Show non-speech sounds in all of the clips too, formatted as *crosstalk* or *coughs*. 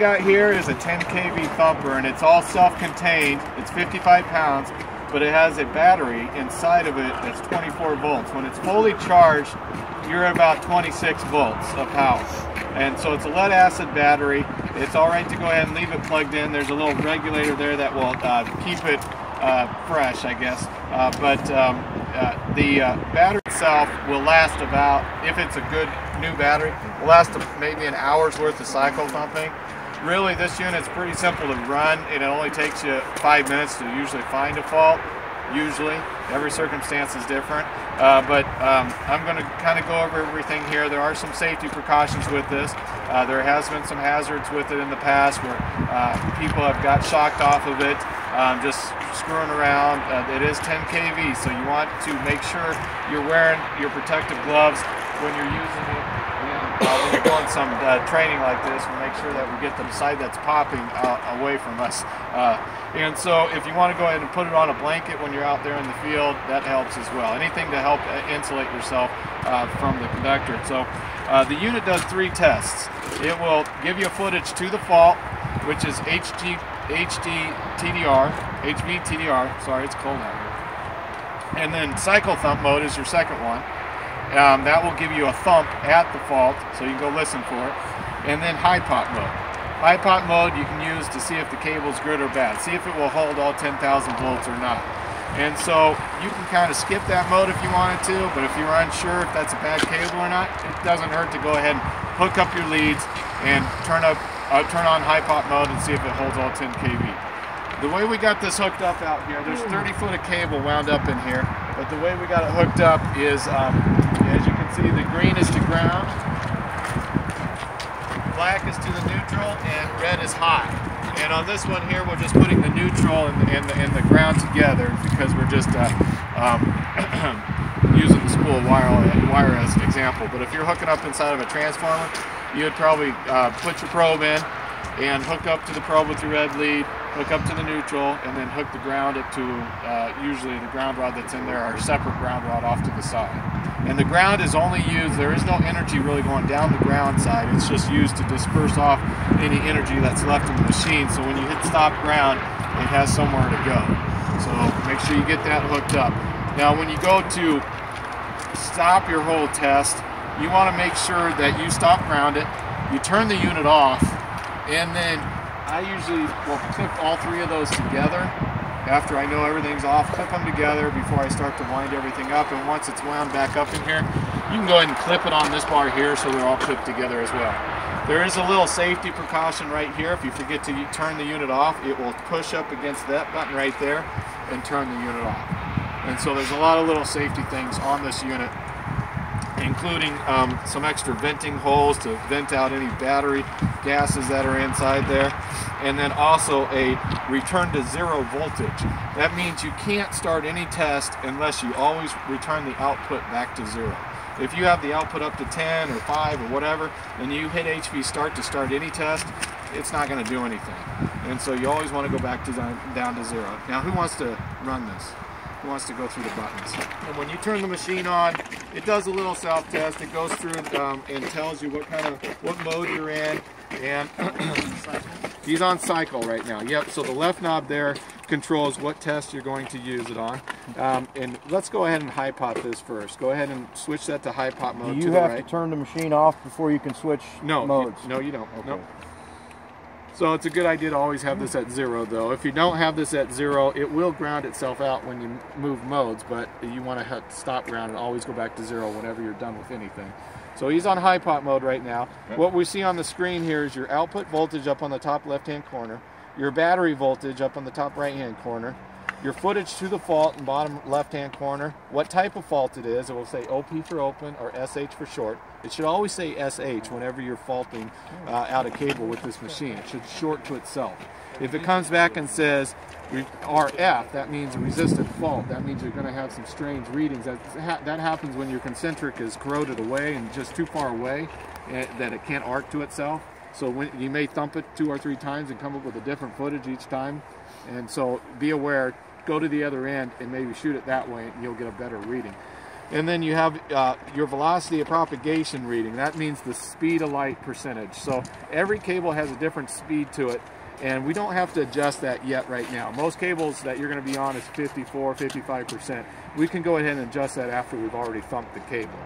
got here is a 10 kV thumper and it's all self-contained. It's 55 pounds, but it has a battery inside of it that's 24 volts. When it's fully charged, you're at about 26 volts of power. And so it's a lead acid battery. It's all right to go ahead and leave it plugged in. There's a little regulator there that will uh, keep it uh, fresh, I guess. Uh, but um, uh, the uh, battery itself will last about, if it's a good new battery, will last maybe an hour's worth of cycle thumping. Really, this unit's pretty simple to run, and it only takes you five minutes to usually find a fault. Usually, every circumstance is different. Uh, but um, I'm going to kind of go over everything here. There are some safety precautions with this. Uh, there has been some hazards with it in the past where uh, people have got shocked off of it, um, just screwing around. Uh, it is 10 kV, so you want to make sure you're wearing your protective gloves when you're using it when you're doing some uh, training like this, we make sure that we get the side that's popping uh, away from us. Uh, and so if you want to go ahead and put it on a blanket when you're out there in the field, that helps as well. Anything to help insulate yourself from the conductor. So the unit does three tests. It will give you footage to the fault, which is HD, HD TDR, HV TDR, sorry, it's cold out here. And then cycle thump mode is your second one. Um, that will give you a thump at the fault, so you can go listen for it. And then high pot mode. High pot mode you can use to see if the cable's good or bad. See if it will hold all 10,000 volts or not. And so you can kind of skip that mode if you wanted to, but if you're unsure if that's a bad cable or not, it doesn't hurt to go ahead and hook up your leads and turn up, uh, turn on high pot mode and see if it holds all 10 kV. The way we got this hooked up out here, there's 30 foot of cable wound up in here, but the way we got it hooked up is, um, see, the green is to ground, black is to the neutral, and red is high. And on this one here, we're just putting the neutral and the, and the, and the ground together because we're just uh, um, *clears throat* using the spool wire, wire as an example. But if you're hooking up inside of a transformer, you would probably uh, put your probe in and hook up to the probe with your red lead, hook up to the neutral, and then hook the ground up to uh, usually the ground rod that's in there, or a separate ground rod off to the side. And the ground is only used, there is no energy really going down the ground side, it's just used to disperse off any energy that's left in the machine. So when you hit stop ground, it has somewhere to go. So make sure you get that hooked up. Now when you go to stop your whole test, you want to make sure that you stop ground it, you turn the unit off, and then I usually will clip all three of those together after I know everything's off, clip them together before I start to wind everything up. And once it's wound back up in here, you can go ahead and clip it on this bar here so they're all clipped together as well. There is a little safety precaution right here. If you forget to turn the unit off, it will push up against that button right there and turn the unit off. And so there's a lot of little safety things on this unit including um, some extra venting holes to vent out any battery gases that are inside there. And then also a return to zero voltage. That means you can't start any test unless you always return the output back to zero. If you have the output up to 10 or 5 or whatever and you hit HV start to start any test it's not going to do anything. And so you always want to go back to down to zero. Now who wants to run this? Who wants to go through the buttons. And when you turn the machine on, it does a little self-test. It goes through um, and tells you what kind of, what mode you're in. And *coughs* he's on cycle right now. Yep, so the left knob there controls what test you're going to use it on. Um, and let's go ahead and high pot this first. Go ahead and switch that to high pot mode Do you have right. to turn the machine off before you can switch no, modes? You, no, you don't. Okay. No. So it's a good idea to always have this at zero though. If you don't have this at zero, it will ground itself out when you move modes, but you want to stop ground and always go back to zero whenever you're done with anything. So he's on high pot mode right now. Okay. What we see on the screen here is your output voltage up on the top left hand corner, your battery voltage up on the top right hand corner, your footage to the fault in bottom left hand corner, what type of fault it is, it will say OP for open or SH for short. It should always say SH whenever you're faulting uh, out a cable with this machine. It should short to itself. If it comes back and says RF, that means a resistant fault. That means you're going to have some strange readings. That, that happens when your concentric is corroded away and just too far away eh, that it can't arc to itself. So when, you may thump it two or three times and come up with a different footage each time. And so be aware, go to the other end and maybe shoot it that way and you'll get a better reading. And then you have uh, your velocity of propagation reading. That means the speed of light percentage. So every cable has a different speed to it and we don't have to adjust that yet right now. Most cables that you're going to be on is 54, 55%. We can go ahead and adjust that after we've already thumped the cable.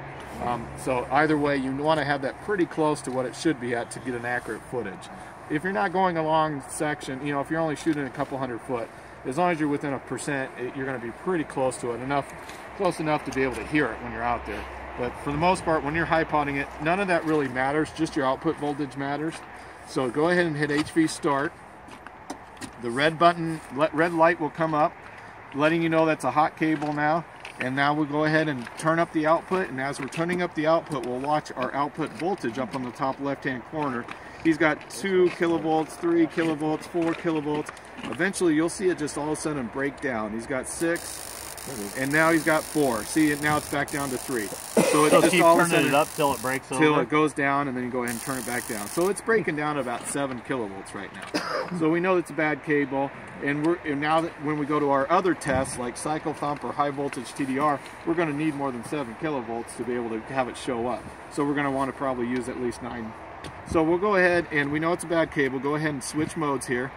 Um, so either way, you want to have that pretty close to what it should be at to get an accurate footage. If you're not going a long section, you know, if you're only shooting a couple hundred foot, as long as you're within a percent, it, you're going to be pretty close to it, enough, close enough to be able to hear it when you're out there. But for the most part, when you're high potting it, none of that really matters, just your output voltage matters. So go ahead and hit HV start. The red button, red light will come up, letting you know that's a hot cable now. And now we'll go ahead and turn up the output. And as we're turning up the output, we'll watch our output voltage up on the top left-hand corner. He's got two kilovolts, three kilovolts, four kilovolts. Eventually, you'll see it just all of a sudden break down. He's got six, and now he's got four. See, it now it's back down to three. So it so just keep all turning it up till it breaks till over? it goes down, and then you go ahead and turn it back down. So it's breaking down about seven kilovolts right now. *coughs* so we know it's a bad cable, and we're and now that when we go to our other tests like cycle thump or high voltage TDR, we're going to need more than seven kilovolts to be able to have it show up. So we're going to want to probably use at least nine. So we'll go ahead and we know it's a bad cable. Go ahead and switch modes here.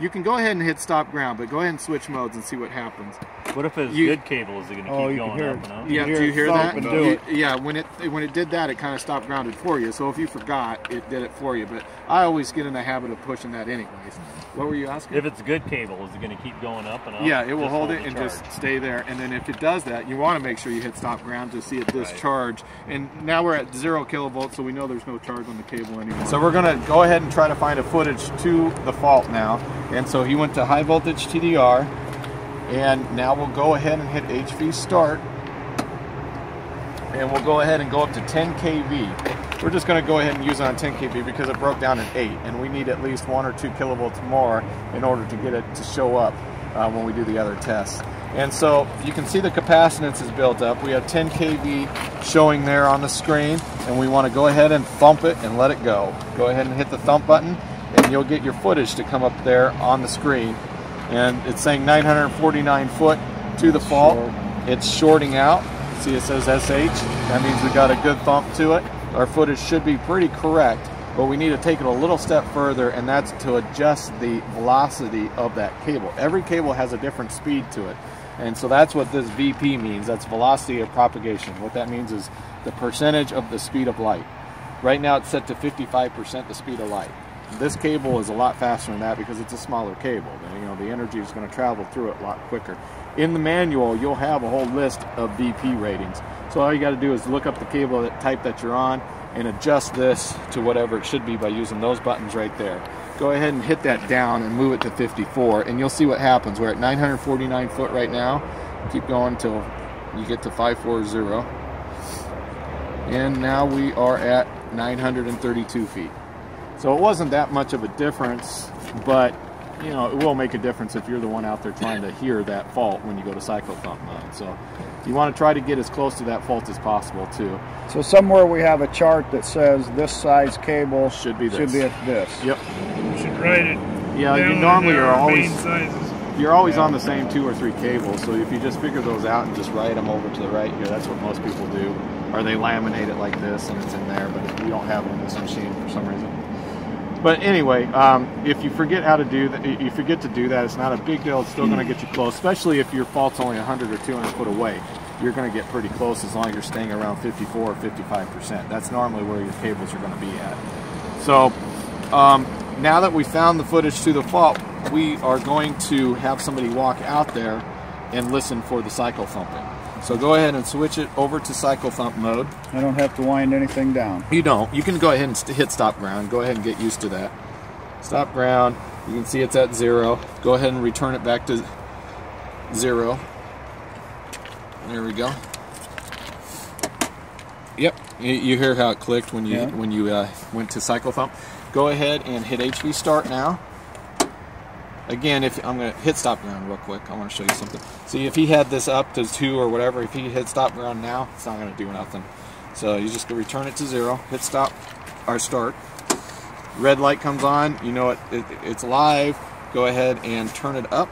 You can go ahead and hit stop ground, but go ahead and switch modes and see what happens. What if it's you, good cable? Is it going to oh, keep going up and up? Yeah, do you hear that? You, yeah, when it when it did that, it kind of stopped grounded for you. So if you forgot, it did it for you. But I always get in the habit of pushing that anyways. What were you asking? If it's good cable, is it going to keep going up and up? Yeah, it will hold it and charge. just stay there. And then if it does that, you want to make sure you hit stop ground to see it discharge. Right. And now we're at zero kilovolts, so we know there's no charge on the cable anymore. So we're going to go ahead and try to find a footage to the fault now. And so he went to high voltage TDR. And now we'll go ahead and hit HV start. And we'll go ahead and go up to 10 kV. We're just going to go ahead and use it on 10 kV because it broke down at 8 and we need at least 1 or 2 kilovolts more in order to get it to show up uh, when we do the other tests. And so you can see the capacitance is built up. We have 10 kV showing there on the screen and we want to go ahead and thump it and let it go. Go ahead and hit the thump button and you'll get your footage to come up there on the screen. And it's saying 949 foot to the fault. It's shorting out. See it says SH. That means we got a good thump to it our footage should be pretty correct, but we need to take it a little step further, and that's to adjust the velocity of that cable. Every cable has a different speed to it, and so that's what this VP means. That's velocity of propagation. What that means is the percentage of the speed of light. Right now it's set to 55% the speed of light. This cable is a lot faster than that because it's a smaller cable. You know, the energy is going to travel through it a lot quicker. In the manual, you'll have a whole list of VP ratings. So all you got to do is look up the cable that type that you're on and adjust this to whatever it should be by using those buttons right there. Go ahead and hit that down and move it to 54 and you'll see what happens. We're at 949 foot right now. Keep going until you get to 540. And now we are at 932 feet. So it wasn't that much of a difference, but you know, it will make a difference if you're the one out there trying to hear that fault when you go to cycle thump mode. So you want to try to get as close to that fault as possible too. So somewhere we have a chart that says this size cable should be this. Should be at this. Yep. You should write it. Yeah, you normally are always you're always yeah. on the same two or three cables. So if you just figure those out and just write them over to the right here, that's what most people do. Or they laminate it like this and it's in there, but you don't have it in this machine for some reason. But anyway, um, if you forget how to do that, you forget to do that, it's not a big deal. It's still going to get you close, especially if your fault's only 100 or 200 foot away. You're going to get pretty close as long as you're staying around 54 or 55%. That's normally where your cables are going to be at. So um, now that we found the footage to the fault, we are going to have somebody walk out there and listen for the cycle thumping. So go ahead and switch it over to cycle thump mode. I don't have to wind anything down. You don't. You can go ahead and hit stop ground. Go ahead and get used to that. Stop ground. You can see it's at zero. Go ahead and return it back to zero. There we go. Yep, you hear how it clicked when you yeah. when you uh, went to cycle thump. Go ahead and hit HV start now. Again, if I'm going to hit stop ground real quick, I want to show you something. See, if he had this up to two or whatever, if he hit stop ground now, it's not going to do nothing. So you just return it to zero, hit stop or start. Red light comes on, you know it, it, it's live. Go ahead and turn it up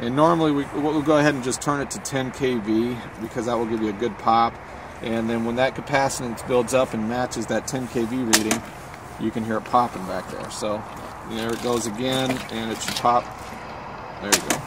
And normally we, we'll go ahead and just turn it to 10 kV because that will give you a good pop. And then when that capacitance builds up and matches that 10 kV reading, you can hear it popping back there. So there it goes again, and it should pop. There you go.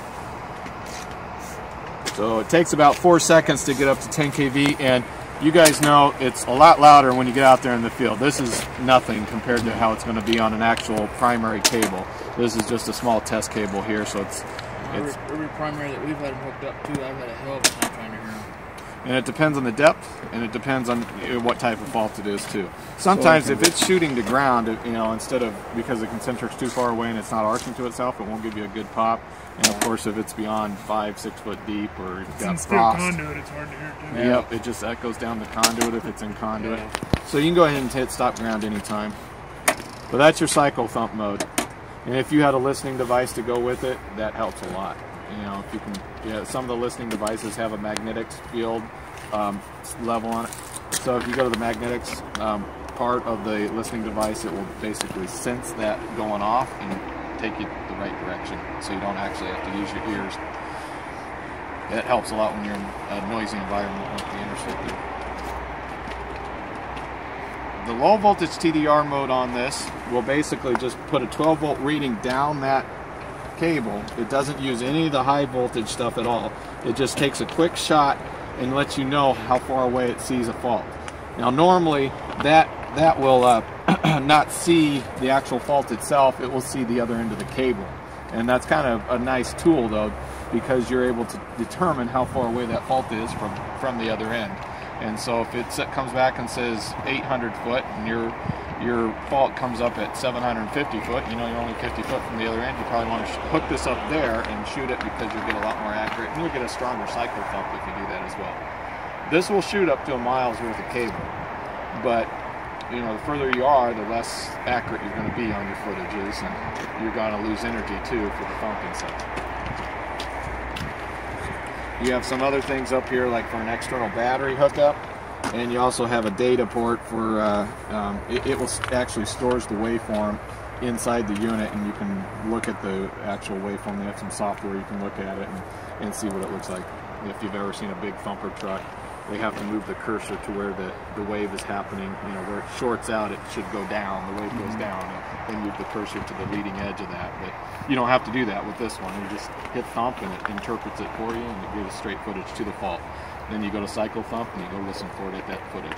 So it takes about four seconds to get up to 10 kV, and you guys know it's a lot louder when you get out there in the field. This is nothing compared to how it's going to be on an actual primary cable. This is just a small test cable here, so it's... it's every, every primary that we've had hooked up to, I've had a hell of a time trying to hear them. And it depends on the depth, and it depends on what type of fault it is too. Sometimes so if it's shooting to ground, you know, instead of because the concentric's too far away and it's not arching to itself, it won't give you a good pop. And of course, if it's beyond five, six foot deep or it's got frost, conduit, it's hard to hear too. Yep, it just echoes down the conduit if it's in conduit. Yeah. So you can go ahead and hit stop ground anytime. But that's your cycle thump mode. And if you had a listening device to go with it, that helps a lot. You know, if you can, yeah, some of the listening devices have a magnetics field um, level on it. So if you go to the magnetics um, part of the listening device, it will basically sense that going off and take you the right direction so you don't actually have to use your ears. It helps a lot when you're in a noisy environment like the interstate. The low voltage TDR mode on this will basically just put a 12 volt reading down that cable. It doesn't use any of the high voltage stuff at all. It just takes a quick shot and lets you know how far away it sees a fault. Now normally that that will uh, *clears throat* not see the actual fault itself, it will see the other end of the cable. And that's kind of a nice tool though, because you're able to determine how far away that fault is from, from the other end. And so if it comes back and says 800 foot and your your fault comes up at 750 foot, you know you're only 50 foot from the other end, you probably want to hook this up there and shoot it because you'll get a lot more accurate and you'll get a stronger cycle thump if you do that as well. This will shoot up to a mile's worth of cable, but you know, the further you are, the less accurate you're going to be on your footages, and you're going to lose energy too for the thumping stuff. You have some other things up here, like for an external battery hookup, and you also have a data port for. Uh, um, it, it will actually stores the waveform inside the unit, and you can look at the actual waveform. They have some software you can look at it and, and see what it looks like. If you've ever seen a big thumper truck, they have to move the cursor to where the, the wave is happening. You know, where it shorts out, it should go down. The wave goes mm-hmm. down, and then move the cursor to the leading edge of that. But you don't have to do that with this one. You just hit thump, and it interprets it for you, and it gives straight footage to the fault. Then you go to cycle thump, and you go listen for it at that footage.